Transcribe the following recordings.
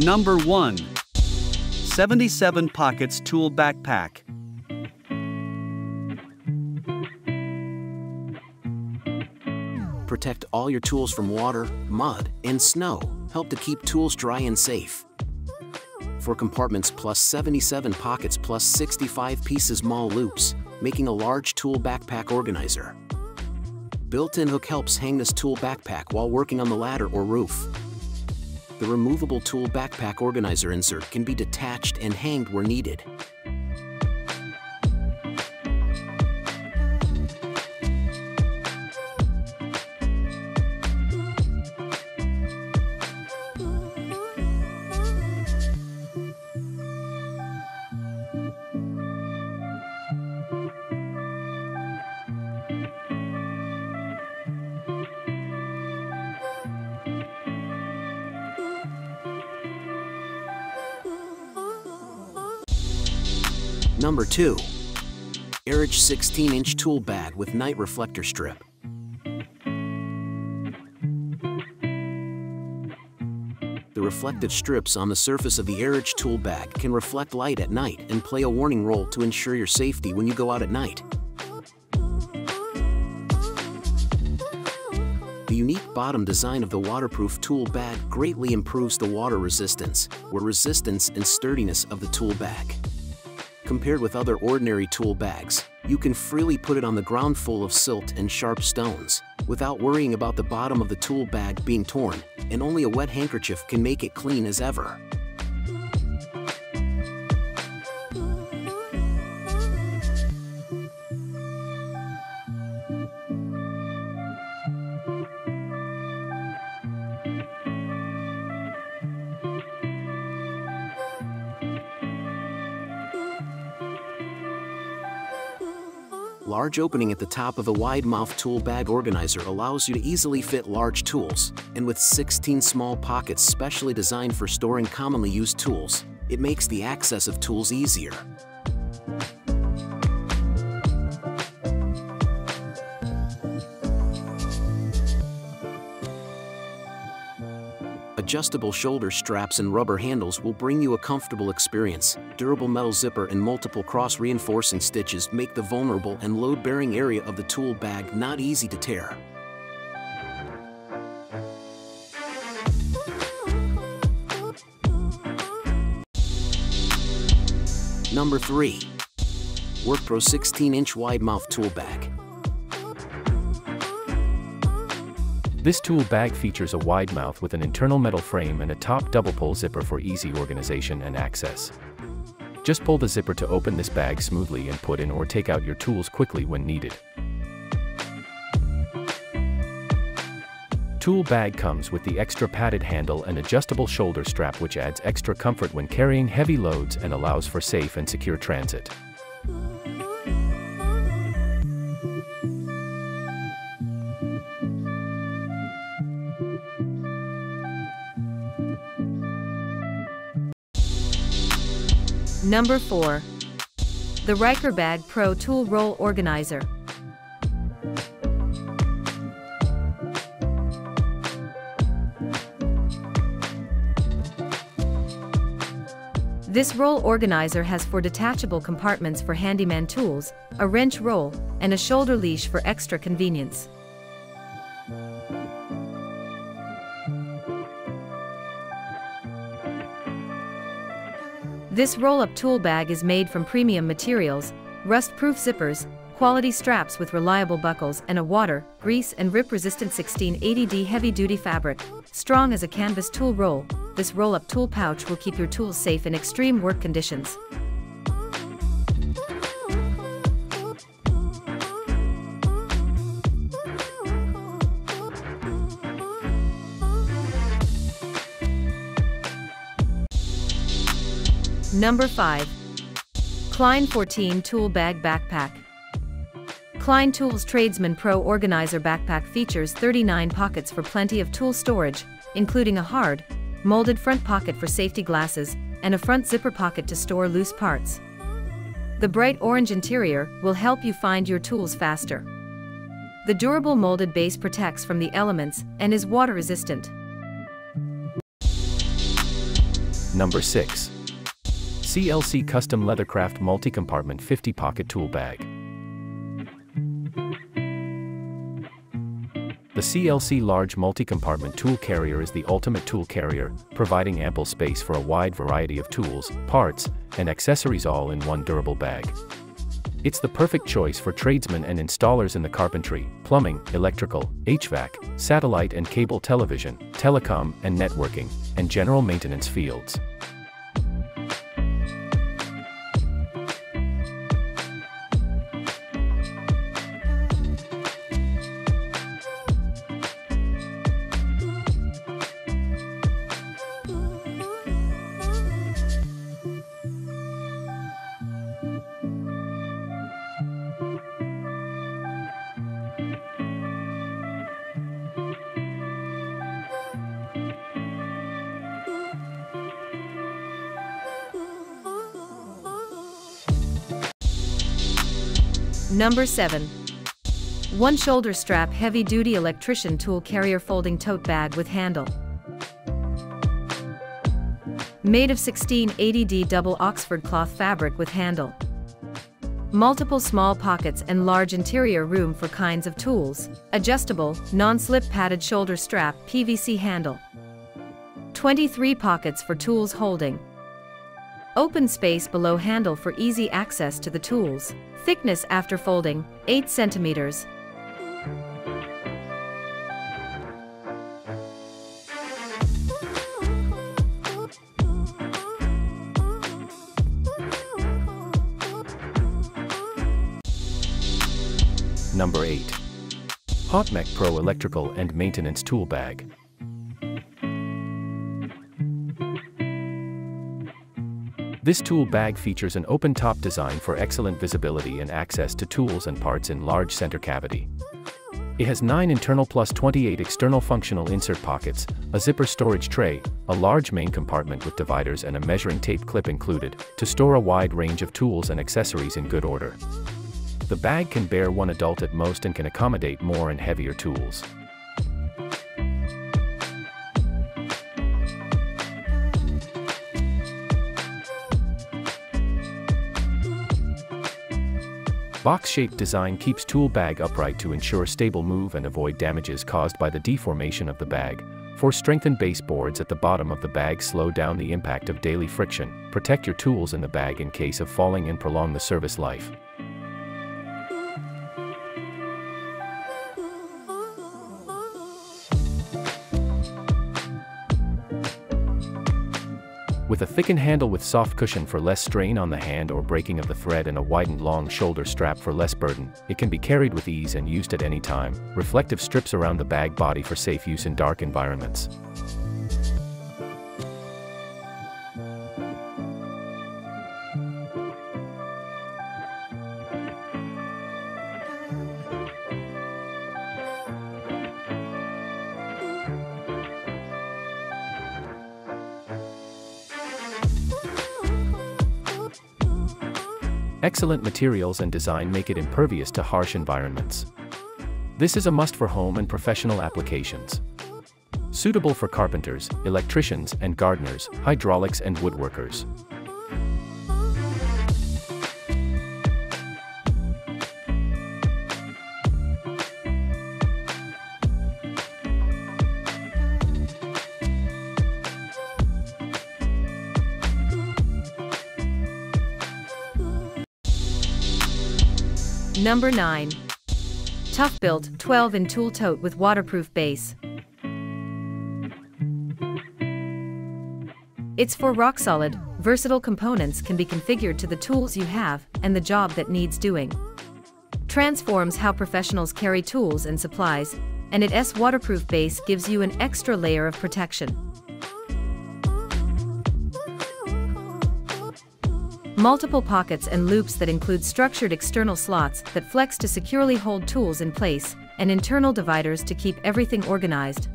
Number 1. 77 Pockets Tool Backpack. Protect all your tools from water, mud, and snow. Help to keep tools dry and safe. 4 compartments plus 77 pockets plus 65 pieces mall loops, making a large tool backpack organizer. Built-in hook helps hang this tool backpack while working on the ladder or roof. The removable tool backpack organizer insert can be detached and hanged where needed. Number 2. AIRAJ 16-inch tool bag with night reflector strip. The reflective strips on the surface of the AIRAJ tool bag can reflect light at night and play a warning role to ensure your safety when you go out at night. The unique bottom design of the waterproof tool bag greatly improves the water resistance, or resistance and sturdiness of the tool bag. Compared with other ordinary tool bags, you can freely put it on the ground full of silt and sharp stones, without worrying about the bottom of the tool bag being torn, and only a wet handkerchief can make it clean as ever. Large opening at the top of the wide mouth tool bag organizer allows you to easily fit large tools, and with 16 small pockets specially designed for storing commonly used tools, it makes the access of tools easier. Adjustable shoulder straps and rubber handles will bring you a comfortable experience. Durable metal zipper and multiple cross-reinforcing stitches make the vulnerable and load-bearing area of the tool bag not easy to tear. Number 3. WorkPro 16-inch wide mouth tool bag. This tool bag features a wide mouth with an internal metal frame and a top double pull zipper for easy organization and access. Just pull the zipper to open this bag smoothly and put in or take out your tools quickly when needed. Tool bag comes with the extra padded handle and adjustable shoulder strap which adds extra comfort when carrying heavy loads and allows for safe and secure transit. Number 4. The Ryker Bag Pro Tool Roll Organizer. This roll organizer has four detachable compartments for handyman tools, a wrench roll, and a shoulder leash for extra convenience. This roll-up tool bag is made from premium materials, rust-proof zippers, quality straps with reliable buckles and a water, grease and rip-resistant 1680D heavy-duty fabric. Strong as a canvas tool roll, this roll-up tool pouch will keep your tools safe in extreme work conditions. Number 5. Klein 14 Tool Bag Backpack. Klein Tools Tradesman Pro Organizer Backpack features 39 pockets for plenty of tool storage, including a hard, molded front pocket for safety glasses, and a front zipper pocket to store loose parts. The bright orange interior will help you find your tools faster. The durable molded base protects from the elements and is water resistant. Number 6. CLC Custom Leathercraft Multi-Compartment 50 Pocket Tool Bag. The CLC Large Multi-Compartment Tool Carrier is the ultimate tool carrier, providing ample space for a wide variety of tools, parts, and accessories all in one durable bag. It's the perfect choice for tradesmen and installers in the carpentry, plumbing, electrical, HVAC, satellite and cable television, telecom and networking, and general maintenance fields. Number 7. One shoulder strap heavy duty electrician tool carrier folding tote bag with handle. Made of 1680D double Oxford cloth fabric with handle. Multiple small pockets and large interior room for kinds of tools. Adjustable, non-slip padded shoulder strap PVC handle. 23 pockets for tools holding. Open space below handle for easy access to the tools. Thickness after folding, 8 centimeters. Number 8. Hautmec Pro Electrical and Maintenance Tool Bag. This tool bag features an open-top design for excellent visibility and access to tools and parts in large center cavity. It has 9 internal plus 28 external functional insert pockets, a zipper storage tray, a large main compartment with dividers and a measuring tape clip included, to store a wide range of tools and accessories in good order. The bag can bear one adult at most and can accommodate more and heavier tools. Box-shaped design keeps tool bag upright to ensure stable move and avoid damages caused by the deformation of the bag. For strengthened baseboards at the bottom of the bag slow down the impact of daily friction, protect your tools in the bag in case of falling and prolong the service life. With a thickened handle with soft cushion for less strain on the hand or breaking of the thread and a widened long shoulder strap for less burden, it can be carried with ease and used at any time. Reflective strips around the bag body for safe use in dark environments. Excellent materials and design make it impervious to harsh environments. This is a must for home and professional applications. Suitable for carpenters, electricians and gardeners, hydraulics and woodworkers. Number 9. Tough Built 12 in Tool Tote with Waterproof Base. It's for rock solid, versatile components can be configured to the tools you have and the job that needs doing. Transforms how professionals carry tools and supplies, and its waterproof base gives you an extra layer of protection. Multiple pockets and loops that include structured external slots that flex to securely hold tools in place, and internal dividers to keep everything organized.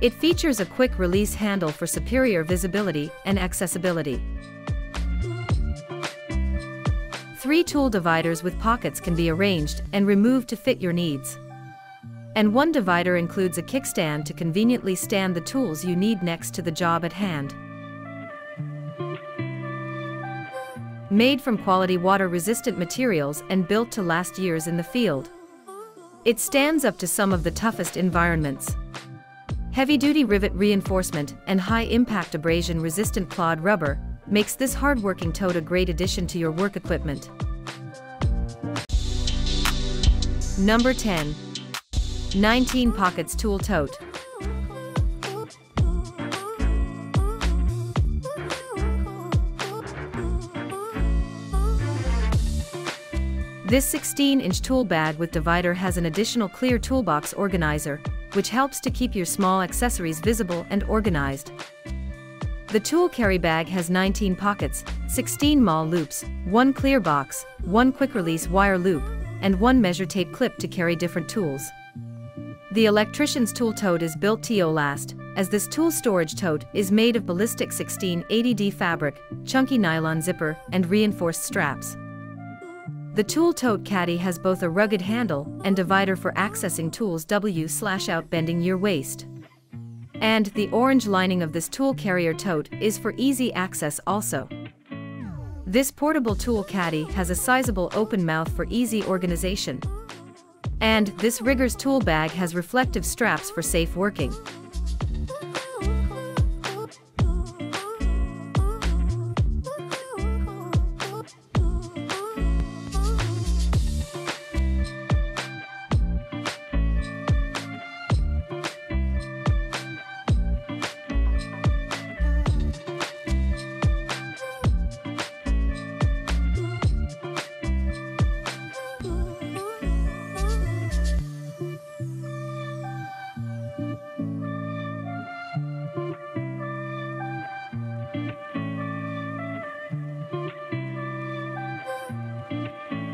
It features a quick release handle for superior visibility and accessibility. Three tool dividers with pockets can be arranged and removed to fit your needs. And one divider includes a kickstand to conveniently stand the tools you need next to the job at hand. Made from quality water-resistant materials and built to last years in the field. It stands up to some of the toughest environments. Heavy-duty rivet reinforcement and high-impact abrasion-resistant clawed rubber makes this hard-working tote a great addition to your work equipment. Number 10. 19 Pockets Tool Tote. This 16-inch tool bag with divider has an additional clear toolbox organizer, which helps to keep your small accessories visible and organized. The tool carry bag has 19 pockets, 16 MAWL loops, one clear box, one quick-release wire loop, and one measure tape clip to carry different tools. The electrician's tool tote is built to last, as this tool storage tote is made of ballistic 1680D fabric, chunky nylon zipper, and reinforced straps. The tool tote caddy has both a rugged handle and divider for accessing tools W slash out bending your waist. And the orange lining of this tool carrier tote is for easy access also. This portable tool caddy has a sizable open mouth for easy organization. And this Riggers tool bag has reflective straps for safe working.